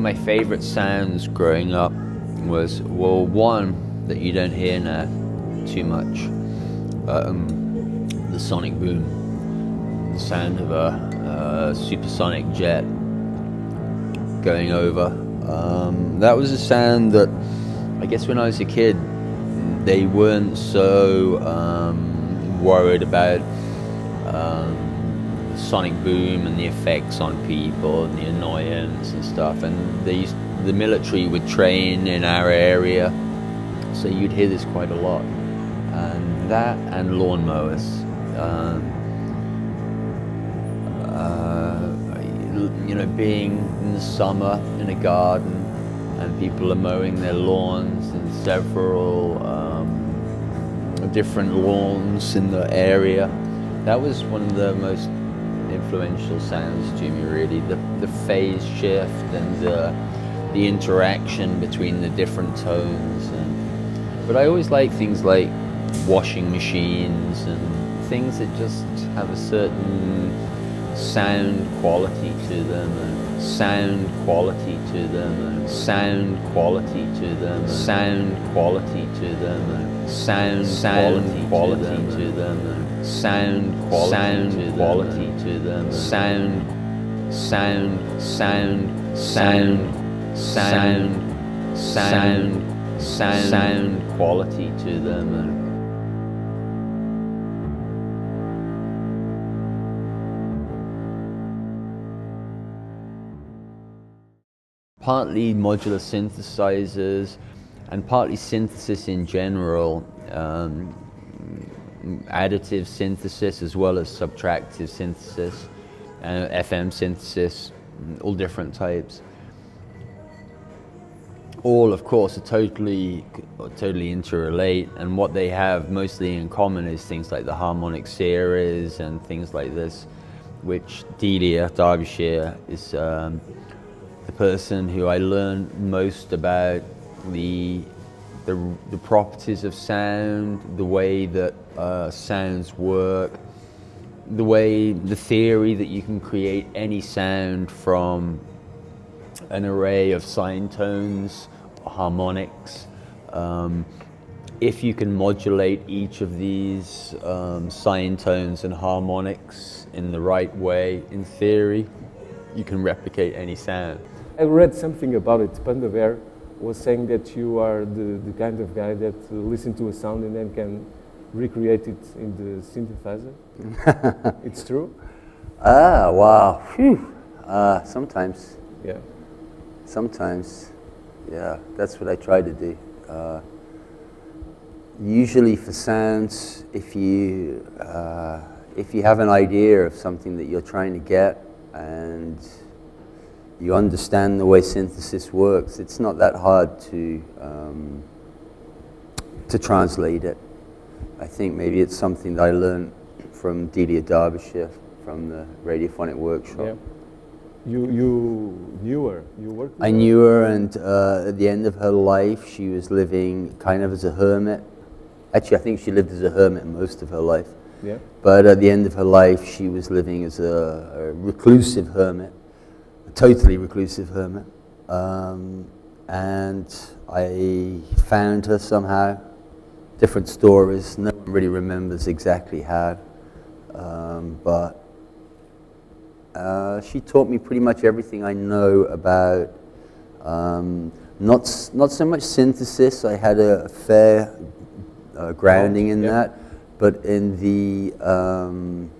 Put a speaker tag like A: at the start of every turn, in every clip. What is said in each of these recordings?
A: of my favorite sounds growing up was, well, one that you don't hear now too much, um, the sonic boom, the sound of a, a supersonic jet going over. Um, that was a sound that, I guess when I was a kid, they weren't so um, worried about um, sonic boom and the effects on people and the annoyance and stuff. And they used, the military would train in our area, so you'd hear this quite a lot. And that and lawnmowers. Um, uh, you know, being in the summer in a garden and people are mowing their lawns and several um, different lawns in the area. That was one of the most influential sounds to me really. The, the phase shift and the, the interaction between the different tones and, but I always like things like washing machines and things that just have a certain sound quality to them and sound quality to them and sound quality to them sound quality to them and sound sound quality to them sound quality sound quality to them. sound sound sound sound sound sound sound. Sound quality to them. And partly modular synthesizers and partly synthesis in general, um, additive synthesis as well as subtractive synthesis, uh, FM synthesis, all different types. All, of course, are totally, totally interrelate, and what they have mostly in common is things like the harmonic series and things like this, which Delia Derbyshire is um, the person who I learned most about the, the, the properties of sound, the way that uh, sounds work, the way, the theory that you can create any sound from an array of sine tones, harmonics. Um, if you can modulate each of these um, sine tones and harmonics in the right way, in theory, you can replicate any sound.
B: I read something about it. Panda Bear was saying that you are the, the kind of guy that uh, listen to a sound and then can recreate it in the synthesizer. it's true?
C: Ah, wow. Phew. Uh, sometimes.
B: Yeah.
C: Sometimes. Yeah, that's what I try to do. Uh, usually for sounds, if you, uh, if you have an idea of something that you're trying to get and you understand the way synthesis works, it's not that hard to, um, to translate it. I think maybe it's something that I learned from Delia Derbyshire from the Radiophonic Workshop.
B: Yeah. You, you knew her, you worked
C: I knew her, and uh, at the end of her life, she was living kind of as a hermit. Actually, I think she lived as a hermit most of her life.
B: Yeah.
C: But at the end of her life, she was living as a, a reclusive hermit, totally reclusive hermit. Um, and I found her somehow. Different stories. No one really remembers exactly how. Um, but uh, she taught me pretty much everything I know about um, not, not so much synthesis. I had a, fair uh, grounding in
B: yeah.
C: that, but in the um,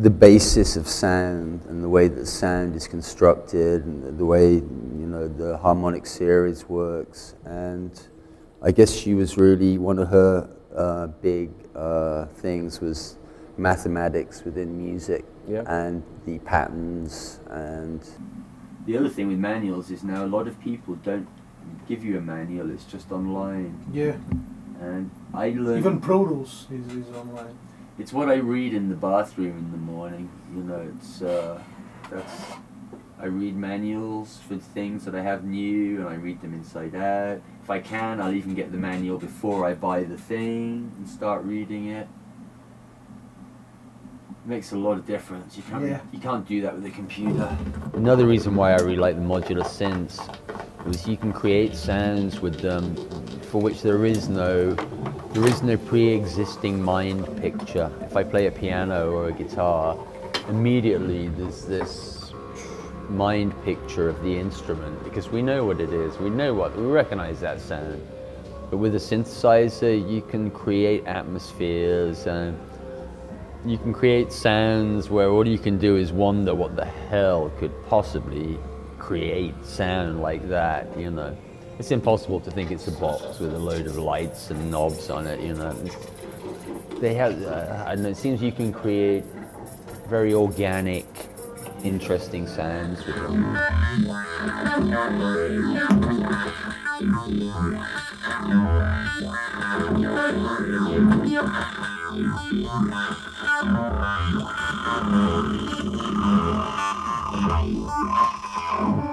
C: the basis of sound and the way that sound is constructed and the- the way you know the harmonic series works. And I guess she was really one of her uh, big uh, things was mathematics within music
B: Yeah.
C: and the patterns and
A: The other thing with manuals is now a lot of people don't give you a manual, it's just online.
D: Yeah.
A: And I learned
D: Even Pro Tools is, is online.
A: It's what I read in the bathroom in the morning. You know, it's uh, that's I read manuals for things that I have new, and I read them inside out. If I can, I'll even get the manual before I buy the thing and start reading it. it makes a lot of difference. You can't,
D: Yeah.
A: you can't do that with a computer. Another reason why I really like the modular synths was you can create sounds with them for which there is no there is no pre-existing mind picture. If I play a piano or a guitar, immediately there's this mind picture of the instrument because we know what it is. We know what we recognize that sound. But with a synthesizer, you can create atmospheres and you can create sounds where all you can do is wonder what the hell could possibly create sound like that, you know. It's impossible to think it's a box with a load of lights and knobs on it, you know. They have, uh, I it seems you can create very organic, interesting sounds with them. Uh,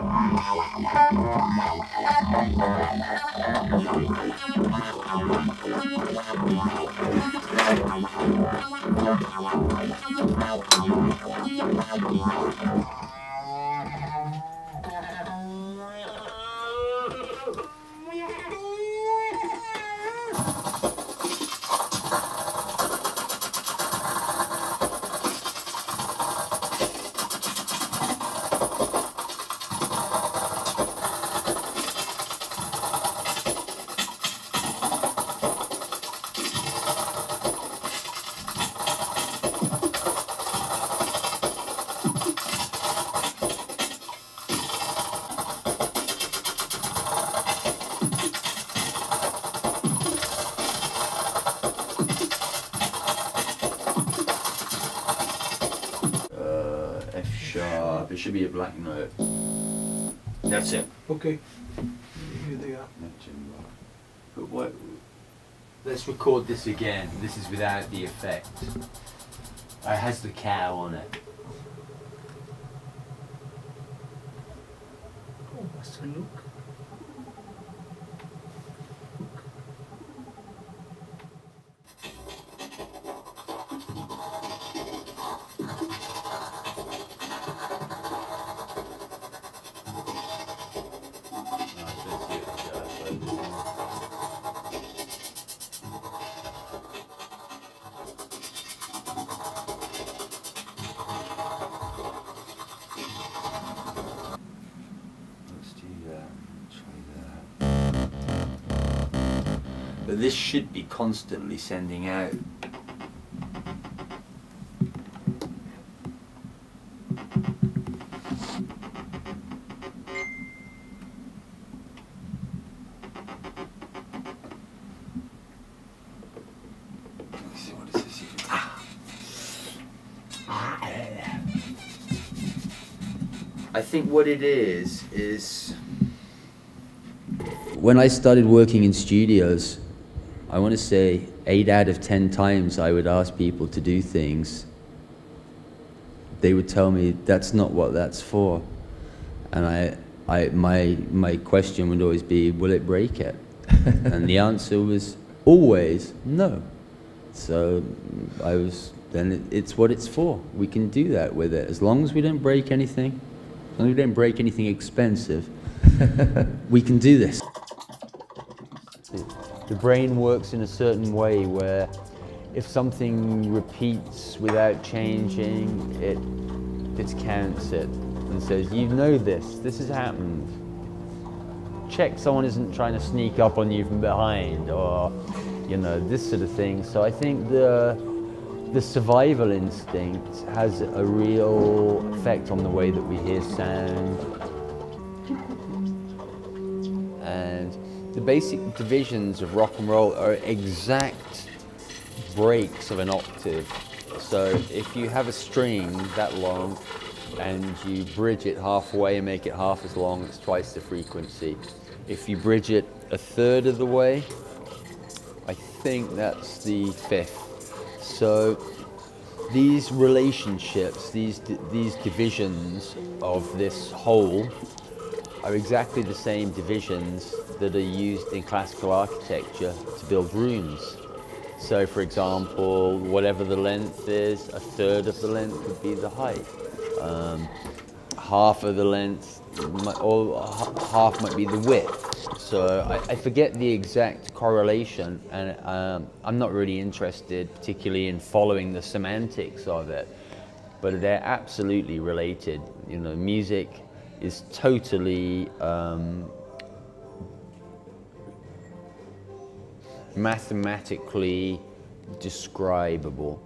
A: be a black note. That's it.
D: Okay. Here they are.
A: But what? Let's record this again. This is without the effect. It has the cow on it.
D: Oh, Master Luke.
A: But this should be constantly sending out. Ah. I think what it is is when I started working in studios, I want to say eight out of ten times I would ask people to do things. They would tell me that's not what that's for, and I, I, my, my question would always be, will it break it? and the answer was always no. So I was then it, it's what it's for. We can do that with it as long as we don't break anything. As long as we don't break anything expensive, we can do this. The brain works in a certain way where if something repeats without changing, it discounts it and says, you know this, this has happened. Check someone isn't trying to sneak up on you from behind or, you know, this sort of thing. So I think the, the survival instinct has a real effect on the way that we hear sound. The basic divisions of rock and roll are exact breaks of an octave. So if you have a string that long and you bridge it halfway and make it half as long, it's twice the frequency. If you bridge it a third of the way, I think that's the fifth. So these relationships, these these divisions of this whole are exactly the same divisions that are used in classical architecture to build rooms. So, for example, whatever the length is, a third of the length would be the height. Um, half of the length, or half might be the width. So I, I forget the exact correlation, and um, I'm not really interested, particularly in following the semantics of it. But they're absolutely related. You know, music is totally um, mathematically describable.